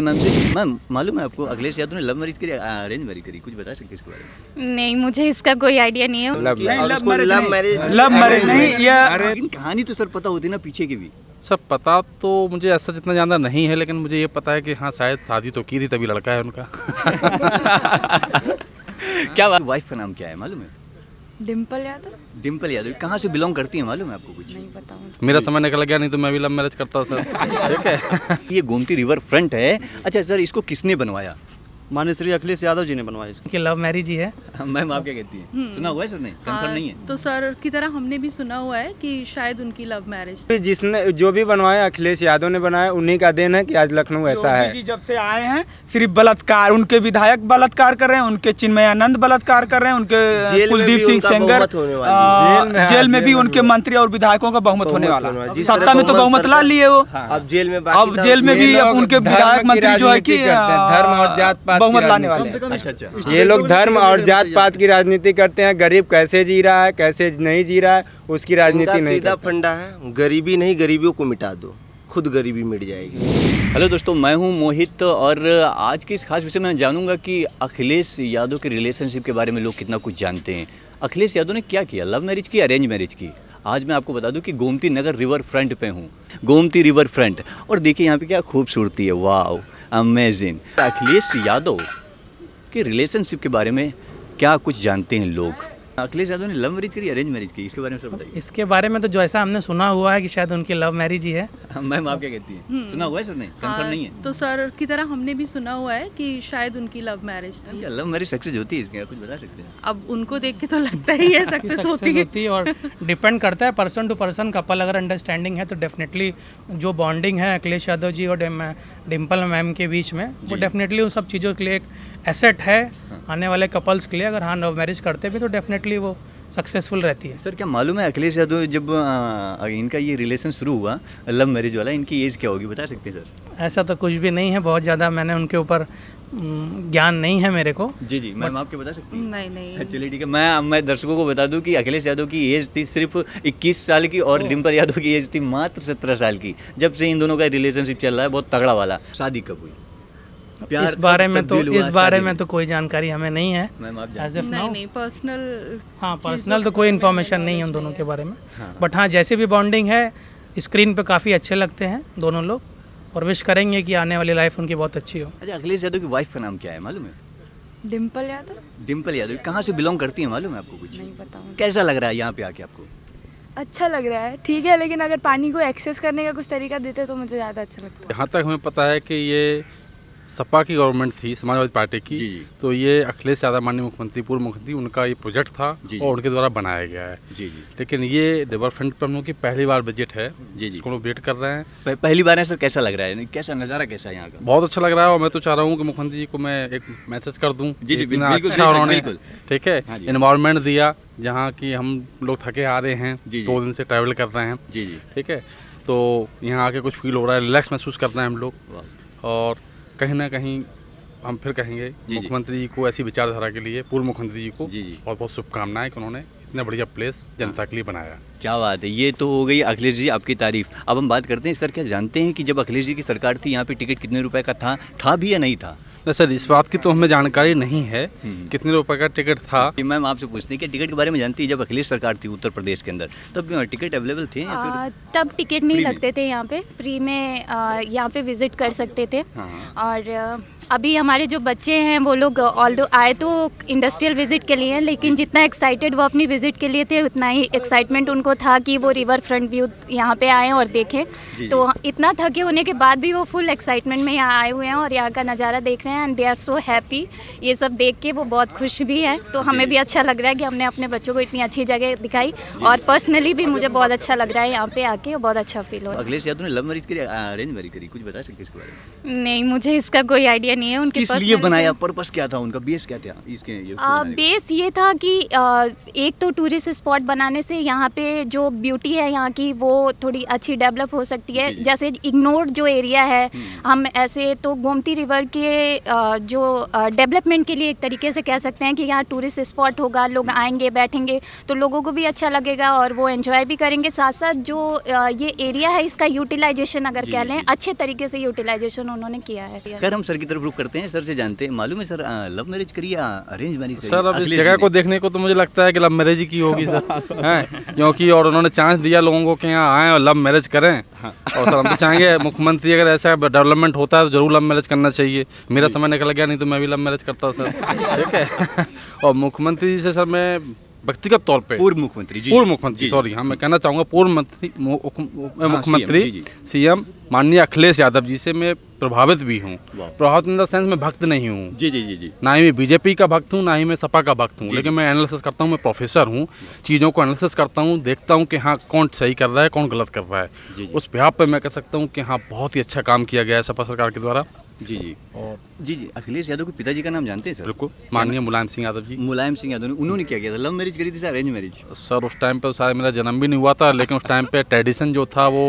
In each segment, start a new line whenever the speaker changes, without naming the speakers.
Ma'am से। Ma'am मालूम है आपको अखिलेश यादव ने लव मैरिज करी अरेंज मैरिज करी? कुछ बता सकते हैं इसके बारे में?
नहीं मुझे इसका कोई आइडिया नहीं है।
लव मैरिज
लव मैरिज नहीं।
मैरिज
नहीं ये
लेकिन कहानी तो सर पता होती ना पीछे की भी।
सर पता तो मुझे ऐसा जितना ज़्यादा नहीं है लेकिन मुझे ये पता है कि हाँ शायद शादी तो की थी तभी लड़का है उनका।
क्या वाइफ का नाम क्या है? मालूम है?
डिम्पल यादव?
डिम्पल यादव कहाँ से बिलोंग करती है मालूम है आपको कुछ?
नहीं पता
मेरा समय निकल गया नहीं तो मैं भी लव मैरिज करता हूँ सर। ठीक है?
ये गोमती रिवर फ्रंट है। अच्छा सर इसको किसने बनवाया?
मान्य श्री अखिलेश यादव जी ने बनवाया इसको।
कि लव मैरिज ही है।
मैम आप क्या कहती हैं? सुना हुआ है सर नहीं? कंफर्म नहीं है।
तो सर की तरह हमने भी सुना हुआ है कि शायद उनकी लव मैरिज
जिसने जो भी बनवाया अखिलेश यादव ने बनाया उन्हीं का देन है कि आज लखनऊ ऐसा है।
जी जब से आए हैं सिर्फ़ बलात्कार उनके विधायक बलात्कार कर रहे हैं उनके चिन्मयानंद बलात्कार कर रहे हैं उनके कुलदीप सिंह सेंगर
जेल में, हाँ,
भी उनके मंत्री और विधायकों का बहुमत होने वाला। सत्ता में तो
बहुमत
ला लिए वो
अब जेल में
अब जेल में भी उनके विधायक मंत्री जो है कि
हैं, धर्म और जात पात
बहुमत लाने वाले
राजनीति।
हैं।
अच्छा अच्छा।
ये लोग धर्म और जात पात की राजनीति करते हैं। गरीब कैसे जी रहा है कैसे नहीं जी रहा है उसकी राजनीति नहीं
सीधा फंडा है गरीबी नहीं गरीबियों को मिटा दो। खुद गरीबी मिट जाएगी।
हेलो दोस्तों मैं हूँ मोहित और आज के इस खास विषय में जानूँगा कि अखिलेश यादव के रिलेशनशिप के बारे में लोग कितना कुछ जानते हैं। अखिलेश यादव ने क्या किया? लव मैरिज की अरेंज मैरिज की? आज मैं आपको बता दूँ कि गोमती नगर रिवर फ्रंट पे हूँ। गोमती रिवर फ्रंट और देखिए यहाँ पे क्या खूबसूरती है। वाह अमेजिंग अखिलेश यादव के रिलेशनशिप के बारे में क्या कुछ जानते हैं लोग? अखिलेश यादव ने लव मैरिज करी अरेंज मैरिज की इसके बारे में सब बताइए।
इसके बारे में तो जो ऐसा हमने सुना हुआ है कि शायद उनकी लव मैरिज ही है।
मैम आप क्या कहती हैं? सुना हुआ है सर नहीं? कंफर्म नहीं है।
तो सर की तरह हमने भी सुना हुआ है कि शायद उनकी लव मैरिज थी।
लव मैरिज सक्सेस होती है इसके कुछ बता सकते हैं?
अब उनको देख के तो लगता ही है सक्सेस होती है।
और डिपेंड करता है पर्सन टू पर्सन कपल अगर अंडरस्टैंडिंग है तो डेफिनेटली जो बॉन्डिंग है अखिलेश यादव जी और डिम्पल मैम के बीच में वो डेफिनेटली उन सब चीज़ों के लिए एक एसेट है आने वाले कपल्स के लिए। अगर हाँ लव मैरिज करते भी तो डेफिनेटली वो सक्सेसफुल रहती है।
सर क्या मालूम है अखिलेश यादव जब आ, इनका ये रिलेशन शुरू हुआ लव मैरिज वाला इनकी एज क्या होगी बता सकते हैं सर
ऐसा तो कुछ भी नहीं है बहुत ज़्यादा मैंने उनके ऊपर ज्ञान नहीं है मेरे को।
जी जी मैम आपके बता सकती हैं?
नहीं नहीं।
चलिए ठीक है मैं मैं दर्शकों को बता दूँ कि अखिलेश यादव की एज थी सिर्फ़ 21 साल की और डिम्पल यादव की एज थी मात्र 17 साल की जब से इन दोनों का रिलेशनशिप चल रहा है बहुत तगड़ा वाला। शादी कब हुई?
इस बारे में तो इस बारे में तो कोई जानकारी हमें नहीं है।
नहीं नहीं पर्सनल
हाँ पर्सनल तो कोई इन्फॉर्मेशन नहीं है उन दोनों के बारे में। बट हाँ जैसे भी बॉन्डिंग है स्क्रीन पे काफ़ी अच्छे लगते हैं दोनों लोग। और विश करेंगे कि आने वाली लाइफ उनकी बहुत अच्छी हो।
अच्छा अखिलेश यादव की वाइफ का नाम क्या है मालूम है?
डिम्पल यादव?
डिम्पल यादव कहाँ से बिलोंग करती है मालूम है आपको कुछ?
नहीं पता
कैसा लग रहा है यहाँ पे आके आपको?
अच्छा लग रहा है ठीक है लेकिन अगर पानी को एक्सेस करने का कुछ तरीका देते तो मुझे ज़्यादा अच्छा लगता है।
यहाँ तक हमें पता है कि ये सपा की गवर्नमेंट थी समाजवादी पार्टी की। तो ये अखिलेश यादव माननीय मुख्यमंत्री पूर्व मुख्यमंत्री उनका ये प्रोजेक्ट था। और उनके द्वारा बनाया गया है।
जी जी।
लेकिन ये फ्रंट पर हम लोग की पहली बार बजट है
जी, जी।
इसको वेट कर रहे हैं।
पहली बार है सर कैसा लग रहा है? कैसा नज़ारा कैसा है यहाँ का?
बहुत अच्छा लग रहा है और मैं तो चाह रहा हूँ कि मुख्यमंत्री जी को मैं एक मैसेज कर दूँ
जी, जी,
अच्छा उन्होंने ठीक है
हाँ
इन्वायरमेंट दिया जहाँ की हम लोग थके आ रहे हैं। दो दिन से ट्रैवल कर रहे हैं।
जी जी।
ठीक है तो यहाँ आके कुछ फील हो रहा है रिलैक्स महसूस कर रहे हैं हम लोग। और कहीं ना कहीं हम फिर कहेंगे मुख्यमंत्री जी को ऐसी विचारधारा के लिए पूर्व मुख्यमंत्री जी को। बहुत बहुत शुभकामनाएँ कि उन्होंने इतना बढ़िया प्लेस जनता के लिए बनाया।
क्या बात है ये तो हो गई अखिलेश जी आपकी तारीफ़। अब हम बात करते हैं सर क्या जानते हैं कि जब अखिलेश जी की सरकार थी यहाँ पे टिकट कितने रुपए का था था भी या नहीं था?
नहीं सर इस बात की तो हमें जानकारी नहीं है
हम्म।
कितने रुपए का टिकट था
मैम आपसे पूछती हैं कि टिकट के बारे में जानती है जब अखिलेश सरकार थी उत्तर प्रदेश के अंदर तब टिकट अवेलेबल थे या
आ,
फिर
तब टिकट नहीं लगते थे यहाँ पे फ्री में यहाँ पे विज़िट कर सकते थे
हाँ, हाँ।
और आ, अभी हमारे जो बच्चे हैं वो लोग ऑल दो आए तो इंडस्ट्रियल विज़िट के लिए हैं लेकिन जितना एक्साइटेड वो अपनी विज़िट के लिए थे उतना ही एक्साइटमेंट उनको था कि वो रिवर फ्रंट व्यू यहाँ पे आएँ और देखें। तो इतना थके होने के बाद भी वो फुल एक्साइटमेंट में यहाँ आए हुए हैं और यहाँ का नज़ारा देख रहे हैं and they are so happy ये सब देख के वो बहुत खुश भी है। तो हमें भी अच्छा लग रहा है कि हमने अपने बच्चों को इतनी अच्छी जगह दिखाई और पर्सनली भी मुझे बहुत अच्छा लग रहा है यहाँ पे आके बहुत अच्छा फील हो रहा
अखिलेश यादव ने लव मैरिज करी अरेंज मैरिज करी कुछ बता सकते इसके बारे में?
नहीं मुझे इसका कोई आइडिया नहीं है उनके
किस लिए बनाया? पर्पस क्या था उनका? बेस क्या था? इसके ये
आ, बेस ये था कि आ, एक तो टूरिस्ट स्पॉट बनाने से यहाँ पे जो ब्यूटी है यहाँ की वो थोड़ी अच्छी डेवलप हो सकती है। जैसे इग्नोर्ड जो एरिया है हम ऐसे तो गोमती रिवर के आ, जो डेवलपमेंट के लिए एक तरीके से कह सकते हैं कि यहाँ टूरिस्ट स्पॉट होगा लोग आएँगे बैठेंगे तो लोगों को भी अच्छा लगेगा और वो एंजॉय भी करेंगे। साथ साथ जो ये एरिया है इसका यूटिलाइजेशन अगर कह लें अच्छे तरीके से यूटिलाइजेशन उन्होंने किया है।
खैर हम सर की तरफ़ रुक करते हैं सर से जानते हैं। मालूम है सर लव मैरिज करिए अरेंज मैरिज
सर अब इस जगह को देखने को तो मुझे लगता है कि लव मैरिज की होगी सर। हैं? क्योंकि और उन्होंने चांस दिया लोगों को कि यहाँ आएँ और लव मैरिज करें। और सर हम तो चाहेंगे मुख्यमंत्री अगर ऐसा डेवलपमेंट होता है तो ज़रूर लव मैरिज करना चाहिए। मेरा समय निकल गया नहीं तो मैं भी लव मैरिज करता सर। ठीक है? और मुख्यमंत्री जी से सर मैं व्यक्तिगत तौर पे।
पूर्व मुख्यमंत्री जी।
पूर्व मुख्यमंत्री सॉरी हाँ मैं कहना चाहूँगा पूर्व मंत्री मुख्यमंत्री। सीएम माननीय अखिलेश यादव जी से मैं प्रभावित भी हूँ। प्रभावित इन द सेंस मैं भक्त नहीं हूँ।
जी जी जी जी।
ना ही मैं बीजेपी का भक्त हूँ ना ही मैं सपा का भक्त हूँ। लेकिन मैं एनालिसिस करता हूँ मैं प्रोफेसर हूँ। चीज़ों को एनालिसिस करता हूँ देखता हूँ कि हाँ कौन सही कर रहा है कौन गलत कर रहा है। उस बिहार पर मैं कह सकता हूँ कि हाँ बहुत ही अच्छा काम किया गया है सपा सरकार के द्वारा।
जी जी। और जी जी। अखिलेश यादव के पिताजी का नाम जानते हैं सर?
बिल्कुल। माननीय मुलायम सिंह यादव जी।
मुलायम सिंह यादव ने उन्होंने क्या किया था? लव मैरिज करी थी अरेंज मैरिज?
सर उस टाइम पे शायद मेरा जन्म भी नहीं हुआ था लेकिन उस टाइम पे ट्रेडिशन जो था वो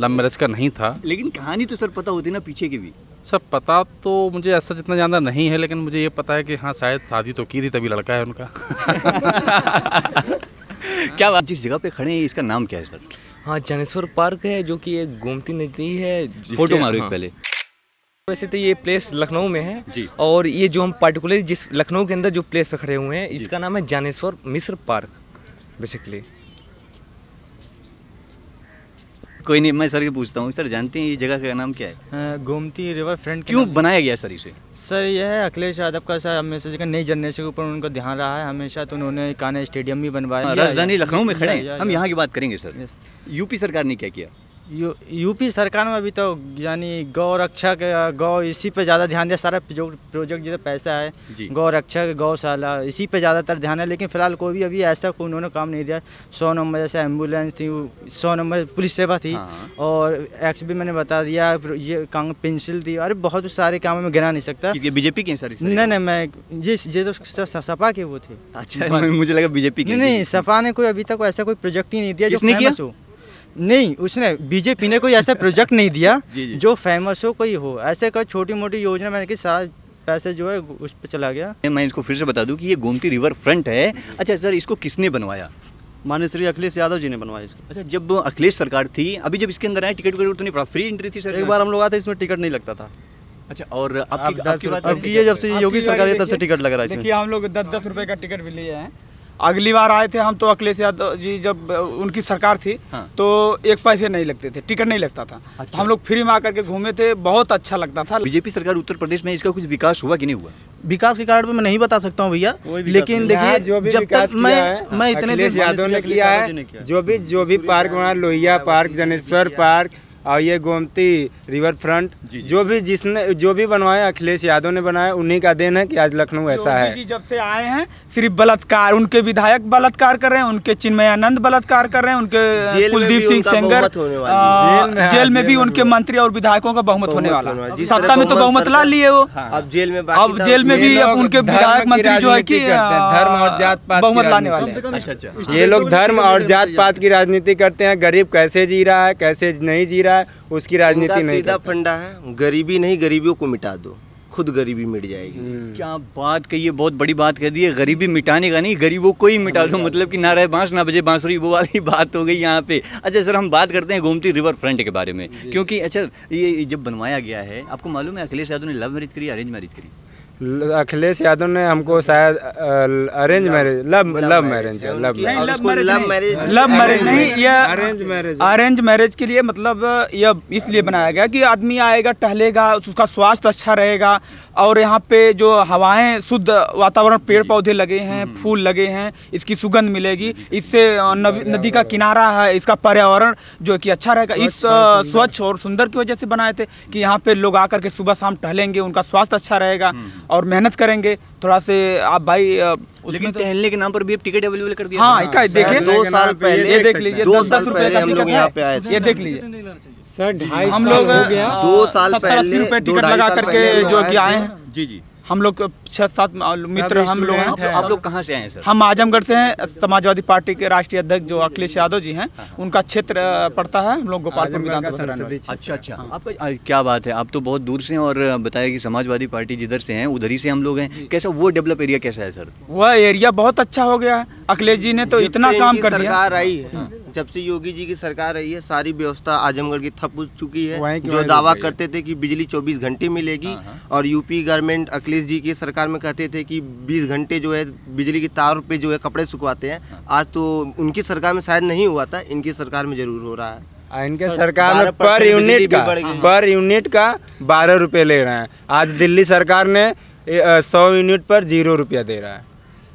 लव मैरिज का नहीं था।
लेकिन कहानी तो सर पता होती ना पीछे की भी।
सर पता तो मुझे ऐसा जितना ज़्यादा नहीं है लेकिन मुझे ये पता है कि हाँ शायद शादी तो की थी तभी लड़का है उनका।
क्या बात जिस जगह पे खड़े हैं इसका नाम क्या है सर?
हाँ जनेश्वर पार्क है जो कि एक गोमती नदी है
फ़ोटो मारो
हाँ।
पहले।
वैसे तो ये प्लेस लखनऊ में है
जी।
और ये जो हम पार्टिकुलर जिस लखनऊ के अंदर जो प्लेस पे खड़े हुए हैं इसका नाम है जानेश्वर मिश्र पार्क बेसिकली
कोई नहीं मैं सर के पूछता हूँ। सर जानते हैं ये जगह का नाम क्या है?
गोमती रिवर फ्रंट
क्यों बनाया गया सर इसे?
सर यह है अखिलेश यादव का सर हमेशा जगह नई जनरेशन के ऊपर उनका ध्यान रहा है। हमेशा तो उन्होंने कान्हा स्टेडियम भी बनवाया।
हाँ, राजधानी लखनऊ में खड़े हैं। हम यहाँ की बात करेंगे सर। यूपी सरकार ने क्या किया?
यू, यूपी सरकार में अभी तो यानी गौ रक्षा के गौ इसी पे ज़्यादा ध्यान दिया सारा प्रोजेक्ट जितना पैसा है गौ रक्षा गौशाला इसी पे ज़्यादातर ध्यान है लेकिन फ़िलहाल कोई भी अभी ऐसा कोई उन्होंने काम नहीं दिया। सौ नंबर जैसे एंबुलेंस थी सौ नंबर पुलिस सेवा थी
हाँ।
और एक्स भी मैंने बता दिया ये काम पेंसिल थी अरे बहुत सारे काम में गिना नहीं सकता।
बीजेपी के हैं सर
नहीं नहीं मैं ये ये तो सपा के वो थे।
अच्छा मुझे लगा बीजेपी
नहीं नहीं सपा ने कोई अभी तक ऐसा कोई प्रोजेक्ट ही नहीं दिया जो
किया?
नहीं उसने बीजेपी ने कोई ऐसा प्रोजेक्ट नहीं दिया
जी, जी।
जो फ़ेमस हो कोई हो। ऐसे कोई छोटी मोटी योजना मैंने की सारा पैसे जो है उस पर चला गया।
मैं इसको फिर से बता दूँ कि ये गोमती रिवर फ्रंट है। अच्छा सर इसको किसने बनवाया?
मान्य श्री अखिलेश यादव जी ने बनवाया इसको।
अच्छा जब अखिलेश सरकार थी अभी जब इसके अंदर आए टिकट विकट तो नहीं पड़ा। फ्री एंट्री थी सर?
एक बार हम लोग आते इसमें टिकट नहीं लगता था।
अच्छा और आपकी आपकी बात
अब की ये जब से योगी सरकार है तब से टिकट लग रहा है
हम लोग दस दस रुपए का टिकट भी लिए हैं। अगली बार आए थे हम तो अखिलेश यादव जी जब उनकी सरकार थी
हाँ।
तो एक पैसे नहीं लगते थे टिकट नहीं लगता था।
अच्छा।
हम लोग फ्री में आकर के घूमे थे बहुत अच्छा लगता था।
बीजेपी सरकार उत्तर प्रदेश में इसका कुछ विकास हुआ कि नहीं हुआ?
विकास के कारण मैं नहीं बता सकता हूँ भैया लेकिन देखिए
जो भी
जब
विकास
तक मैं मैं इतने
अखिलेश यादव ने किया है जो भी जो भी पार्क बना लोहिया पार्क जनेश्वर पार्क और ये गोमती रिवर फ्रंट जो। भी जिसने जो भी बनवाया अखिलेश यादव ने बनाया उन्हीं का देन है कि आज लखनऊ ऐसा है।
जी जब से आए हैं सिर्फ़ बलात्कार उनके विधायक बलात्कार कर रहे हैं उनके चिन्मयानंद बलात्कार कर रहे हैं उनके कुलदीप सिंह सेंगर
है। जेल में, हाँ,
भी उनके मंत्री और विधायकों का बहुमत होने वाला। है सत्ता में तो
बहुमत
ला लिए वो
अब जेल में
अब जेल में भी अब उनके विधायक मंत्री जो है कि
हैं, धर्म और जात पात
बहुमत लाने वाले। हैं।
अच्छा अच्छा।
ये लोग धर्म और जात पात की राजनीति करते हैं। गरीब कैसे जी रहा है कैसे नहीं जी रहा है उसकी राजनीति नहीं
सीधा फंडा है गरीबी नहीं गरीबियों को मिटा दो खुद गरीबी मिट जाएगी।
क्या बात कही है बहुत बड़ी बात कह दी है गरीबी मिटाने का नहीं गरीबों को ही मिटा दो मतलब कि ना रहे बाँस ना बजे बांसुरी वो वाली बात हो गई यहाँ पे। अच्छा सर हम बात करते हैं गोमती रिवर फ्रंट के बारे में क्योंकि अच्छा ये जब बनवाया गया है आपको मालूम है अखिलेश यादव ने लव मैरिज करी अरेंज मैरिज करी?
अखिलेश यादव ने हमको शायद arrange marriage love love marriage love
love marriage नहीं।
marriage-
लव मैरिज नहीं ये
अरेंज मैरिज
अरेंज मैरिज के लिए मतलब यह इसलिए बनाया गया कि आदमी आएगा टहलेगा उसका स्वास्थ्य अच्छा रहेगा और यहाँ पे जो हवाएँ शुद्ध वातावरण पेड़ पौधे लगे हैं फूल लगे हैं इसकी सुगंध मिलेगी। इससे नदी का किनारा है इसका पर्यावरण जो कि अच्छा रहेगा। इस स्वच्छ और सुंदर की वजह से बनाए थे कि यहाँ पे लोग आकर के सुबह शाम टहलेंगे उनका स्वास्थ्य अच्छा रहेगा और मेहनत करेंगे थोड़ा से आप भाई उसमें तो
टहलने के नाम पर भी टिकट अवेलेबल कर दिया
हाँ देखिए
दो साल पहले
ये देख लीजिए
दो साल
रुपए
पहले
का
हम लोग यहाँ पे आए
ये देख लीजिए।
सर ढाई
हम लोग
दो साल
अस्सी
पहले
टिकट लगा करके जो कि आए हैं।
जी जी।
हम लोग छः सात मित्र हम लोग हैं।
आप लोग कहाँ से आए हैं सर
हम आजमगढ़ से हैं। समाजवादी पार्टी के राष्ट्रीय अध्यक्ष जो अखिलेश यादव जी हैं उनका क्षेत्र पड़ता है। हम लोग गोपालपुर विधानसभा हैं।
अच्छा अच्छा। आपका आ, क्या बात है। आप तो बहुत दूर से हैं और बताया कि समाजवादी पार्टी जिधर से हैं उधर ही से हम लोग हैं। कैसा वो डेवलप एरिया कैसा है सर
वह एरिया बहुत अच्छा हो गया है। अखिलेश जी ने तो इतना काम कर दिया।
सरकार आई है। जब से योगी जी की सरकार आई है सारी व्यवस्था आजमगढ़ की ठप हो चुकी है। जो दावा
है।
करते थे कि बिजली 24 घंटे मिलेगी और यूपी गवर्नमेंट अखिलेश जी की सरकार में कहते थे कि 20 घंटे जो है बिजली के तार पे जो है कपड़े सुखवाते हैं। आज तो उनकी सरकार में शायद नहीं हुआ था इनकी सरकार में ज़रूर हो रहा है।
इनके सरकार में पर यूनिट का पर यूनिट का बारह रुपये ले रहे हैं। आज दिल्ली सरकार ने सौ यूनिट पर ज़ीरो रुपया दे रहा है।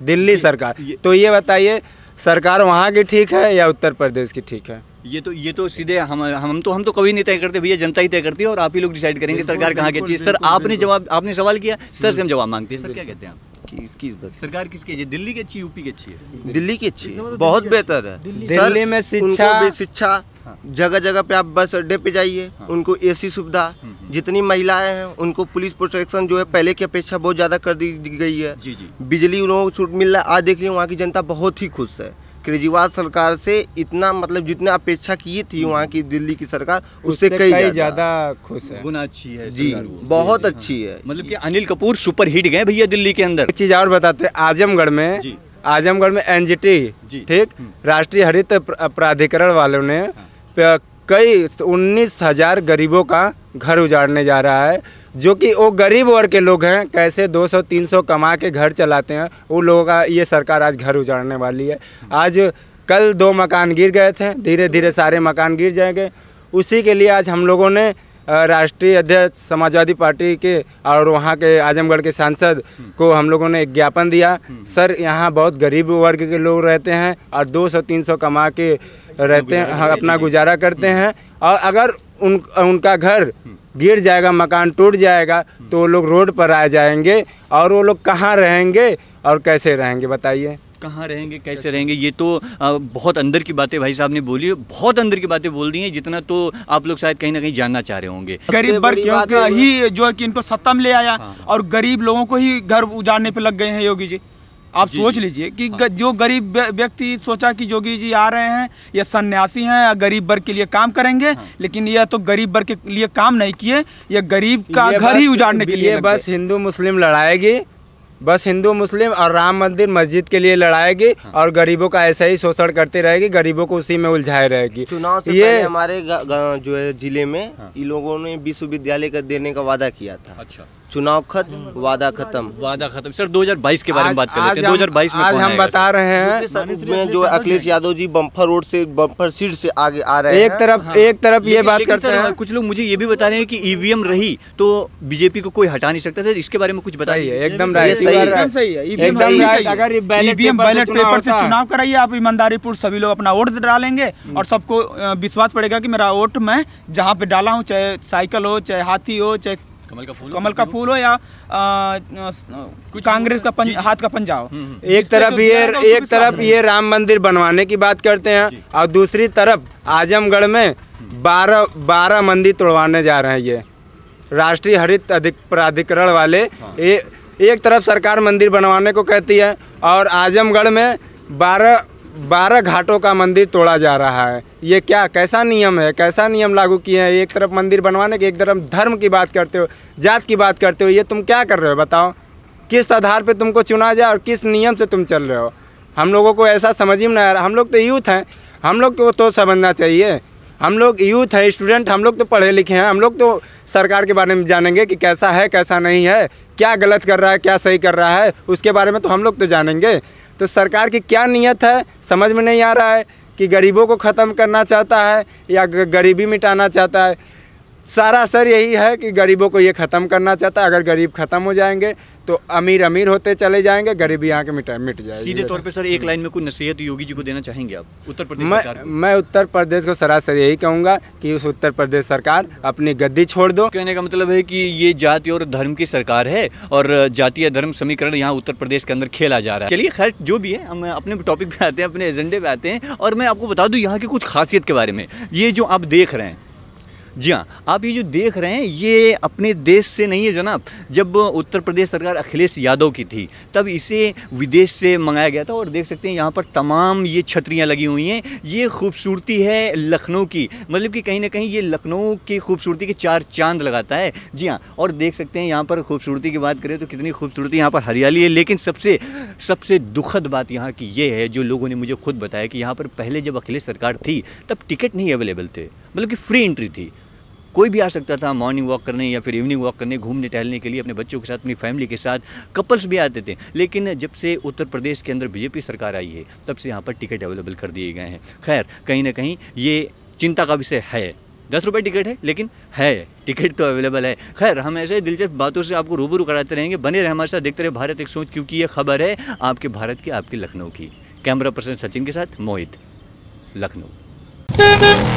दिल्ली सरकार। तो ये बताइए सरकार वहाँ की ठीक है या उत्तर प्रदेश की ठीक है?
ये तो ये तो सीधे हम हम तो हम तो कभी नहीं तय करते भैया जनता ही तय करती है और आप ही लोग डिसाइड करेंगे सरकार कहाँ की अच्छी है। सर आपने जवाब आपने सवाल किया सर से हम जवाब मांगते हैं। सर क्या कहते हैं आप?
किस किस बात?
सरकार किसकी है? दिल्ली की अच्छी यूपी की अच्छी है?
दिल्ली की अच्छी है। बहुत बेहतर है।
दिल्ली में शिक्षा
शिक्षा- जगह जगह पे आप बस अड्डे पे जाइए उनको एसी सुविधा जितनी महिलाएँ हैं उनको पुलिस प्रोटेक्शन जो है पहले की अपेक्षा बहुत ज़्यादा कर दी गई है।
जी जी।
बिजली उन लोगों को छूट मिल रहा है। आज देखिए वहाँ की जनता बहुत ही खुश है। केजरीवाल सरकार से इतना मतलब जितना अपेक्षा की थी वहाँ की दिल्ली की सरकार उससे कई ज़्यादा।
खुश है।
गुना अच्छी है
जी बहुत अच्छी है।
मतलब कि अनिल कपूर सुपर हिट गए भैया दिल्ली के अंदर।
एक चीज़ और बताते हैं आजमगढ़ में आजमगढ़ में एनजीटी ठीक? राष्ट्रीय हरित प्राधिकरण वालों ने प- कई उन्नीस हज़ार गरीबों का घर उजाड़ने जा रहा है, जो कि वो गरीब वर्ग के लोग हैं, कैसे 200-300 कमा के घर चलाते हैं, वो लोगों का ये सरकार आज घर उजाड़ने वाली है। आज कल दो मकान गिर गए थे धीरे धीरे सारे मकान गिर जाएँगे। उसी के लिए आज हम लोगों ने राष्ट्रीय अध्यक्ष समाजवादी पार्टी के और वहाँ के आजमगढ़ के सांसद को हम लोगों ने एक ज्ञापन दिया, सर, यहाँ बहुत गरीब वर्ग के लोग रहते हैं और 200-300 कमा के रहते हैं हाँ, अपना गुजारा करते हैं। और अगर उन उनका घर गिर जाएगा मकान टूट जाएगा तो वो लोग रोड पर आ जाएँगे और वो लोग कहाँ रहेंगे और कैसे रहेंगे बताइए।
कहाँ रहेंगे कैसे रहेंगे ये तो आ, बहुत अंदर की बातें भाई साहब ने बोली बहुत अंदर की बातें बोल दी हैं जितना तो आप लोग शायद कहीं ना कहीं जानना चाह रहे होंगे।
गरीब वर्ग क्योंकि
ही
जो है कि इनको सत्ता में ले आया हाँ। और गरीब लोगों को ही घर उजाड़ने पे लग गए हैं योगी जी। आप सोच लीजिए कि ग- जो गरीब व्यक्ति सोचा कि योगी जी आ रहे हैं ये सन्यासी हैं या गरीब वर्ग के लिए काम करेंगे हाँ। लेकिन यह तो गरीब वर्ग के लिए काम नहीं किए यह गरीब का घर ही उजाड़ने के लिए।
बस हिंदू मुस्लिम लड़ाएगी बस हिंदू मुस्लिम और राम मंदिर मस्जिद के लिए लड़ाएगी हाँ। और गरीबों का ऐसा ही शोषण करते रहेगी गरीबों को उसी में उलझाए रहेगी
चुनाव से
ये
पहले हमारे जो है ज़िले में इन लोगों ने विश्वविद्यालय का देने का वादा किया था
अच्छा
चुनाव खत्म वादा खत्म।
वादा खत्म। सर 2022 के बारे में बात कर लेते हैं।
हम-
2022 में
आज
कौन
हम बता रहे हैं
में जो अखिलेश यादव जी बम्फर रोड से बम्फर सीट से आगे आ रहे हैं
एक
हैं।
तरफ़ एक तरफ़ ये बात करते हैं।
कुछ लोग मुझे ये भी बता रहे हैं कि ईवीएम रही तो बीजेपी को कोई हटा नहीं सकता। सर इसके बारे में कुछ बता
सही है
दीजिए।
एकदम
सही है।
है। ईवीएम
बैलेट पेपर से चुनाव
कराइए आप ईमानदारी पूर्ण सभी लोग अपना वोट डालेंगे और सबको विश्वास पड़ेगा कि मेरा वोट मैं जहाँ पे डाला हूँ चाहे साइकिल हो चाहे हाथी हो चाहे
कमल का फूल
कमल का फूल हो या कांग्रेस का पंज, हाथ का पंजा हो।
एक तरफ़ ये एक तरफ़ ये राम मंदिर बनवाने की बात करते हैं और दूसरी तरफ़ आजमगढ़ में बारह बारह मंदिर तोड़वाने जा रहे हैं ये। राष्ट्रीय हरित अधिक प्राधिकरण वाले ए, एक तरफ़ सरकार मंदिर बनवाने को कहती है और आजमगढ़ में बारह बारह घाटों का मंदिर तोड़ा जा रहा है। ये क्या, कैसा नियम है? कैसा नियम लागू किए हैं? एक तरफ़ मंदिर बनवाने के, एक तरफ़ धर्म की बात करते हो, जात की बात करते हो, ये तुम क्या कर रहे हो बताओ? किस आधार पे तुमको चुना जाए और किस नियम से तुम चल रहे हो? हम लोगों को ऐसा समझ ही नहीं आ रहा। हम लोग तो यूथ हैं। हम लोग को तो समझना चाहिए। हम लोग यूथ हैं, स्टूडेंट, हम लोग तो पढ़े लिखे हैं। हम लोग तो सरकार के बारे में जानेंगे कि कैसा है, कैसा नहीं है, क्या गलत कर रहा है, क्या सही कर रहा है। उसके बारे में तो हम लोग तो जानेंगे। तो सरकार की क्या नीयत है? समझ में नहीं आ रहा है कि गरीबों को ख़त्म करना चाहता है या गरीबी मिटाना चाहता है। सारा असर यही है कि गरीबों को ये ख़त्म करना चाहता है। अगर गरीब ख़त्म हो जाएँगे तो अमीर अमीर होते चले जाएँगे गरीबी यहाँ के मिटा मिट जाएगी।
सीधे तौर पे सर एक लाइन में कोई नसीहत योगी जी को देना चाहेंगे आप? उत्तर प्रदेश
मैं
सरकार
मैं उत्तर प्रदेश को सरासर यही कहूँगा कि उस उत्तर प्रदेश सरकार अपनी गद्दी छोड़ दो।
कहने का मतलब है कि ये जाति और धर्म की सरकार है और जातीय धर्म समीकरण यहाँ उत्तर प्रदेश के अंदर खेला जा रहा है। चलिए खैर जो भी है हम अपने टॉपिक पे आते हैं अपने एजेंडे पे आते हैं और मैं आपको बता दूँ यहाँ की कुछ खासियत के बारे में। ये जो आप देख रहे हैं जी हाँ आप ये जो देख रहे हैं, ये अपने देश से नहीं है जनाब। जब उत्तर प्रदेश सरकार अखिलेश यादव की थी, तब इसे विदेश से मंगाया गया था और देख सकते हैं यहाँ पर तमाम ये छतरियाँ लगी हुई हैं। ये खूबसूरती है लखनऊ की मतलब कि कहीं ना कहीं ये लखनऊ की खूबसूरती के चार चाँद लगाता है। जी हाँ और देख सकते हैं यहाँ पर खूबसूरती की बात करें तो कितनी खूबसूरती यहाँ पर हरियाली है, लेकिन सबसे सबसे दुखद बात यहाँ की ये है, जो लोगों ने मुझे खुद बताया कि यहाँ पर पहले जब अखिलेश सरकार थी, तब टिकट नहीं अवेलेबल थे मतलब कि फ्री एंट्री थी। कोई भी आ सकता था मॉर्निंग वॉक करने या फिर इवनिंग वॉक करने, घूमने, टहलने के लिए अपने बच्चों के साथ, अपनी फैमिली के साथ कपल्स भी आते थे। लेकिन जब से उत्तर प्रदेश के अंदर बीजेपी सरकार आई है, तब से यहाँ पर टिकट अवेलेबल कर दिए गए हैं। खैर, कहीं ना कहीं ये चिंता का विषय है। दस रुपये टिकट है, लेकिन है टिकट तो अवेलेबल है। खैर, हम ऐसे दिलचस्प बातों से आपको रूबरू कराते रहेंगे। बने रहे हमारे साथ, देखते रहे भारत एक सोच, क्योंकि ये खबर है आपके भारत की, आपके लखनऊ की। कैमरा पर्सन सचिन के साथ मोहित, लखनऊ।